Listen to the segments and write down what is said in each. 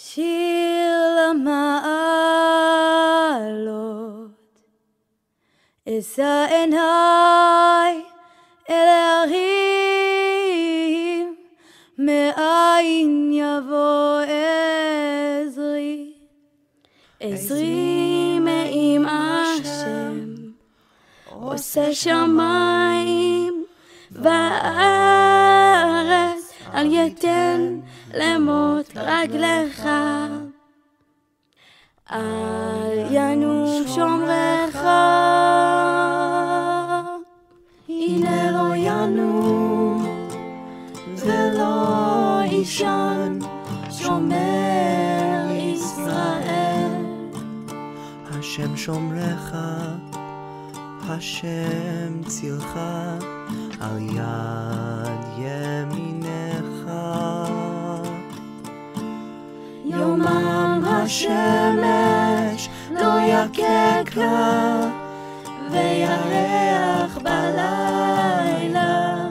שיר למעלות, אשא עיניי אל ההרים, מאין יבוא עזרי, עזרי מעם השם, עושה שמיים וארץ, אל יתן למות רגליך. אל ינום שומרך, הנה לא ינום ולא יישן שומר ישראל. השם שומרך, השם צילך, על יד יומם השמש לא יככה, וירח בלילה.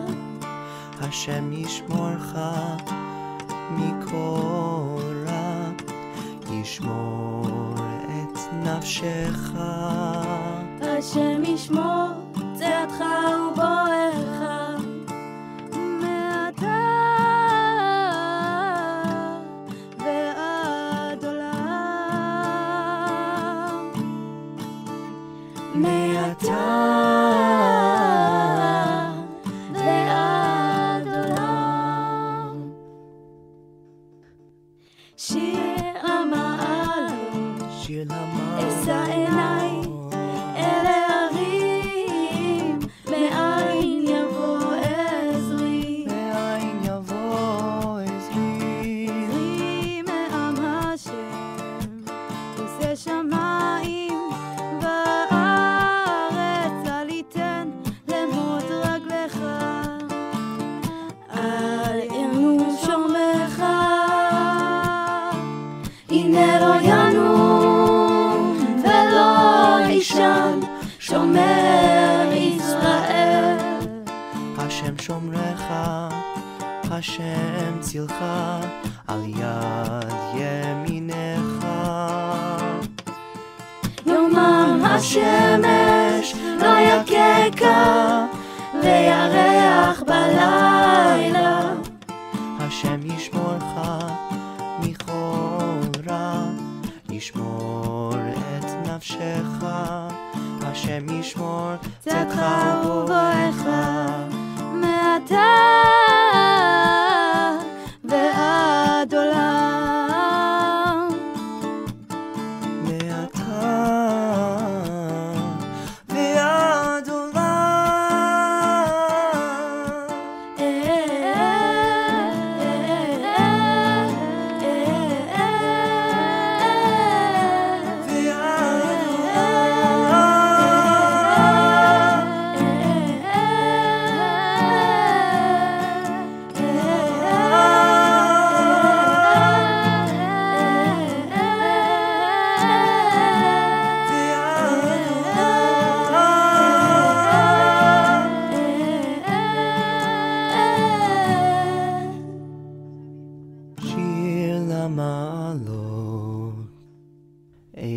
השם ישמורך מכל רע, ישמור את נפשך. השם ישמור צאתך שיר המעלות שיר למעלות. הנה לא ינום ולא יישן, שומר ישראל. השם שומרך, השם צילך, על יד ימינך. יומם השמש לא יככה, וירח בלילה. השם ישמורך ישמור את נפשך. השם ישמור צאתך ובואך.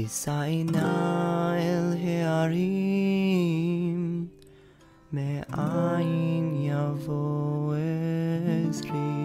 אשא עיני אל ההרים, מאין יבוא עזרי.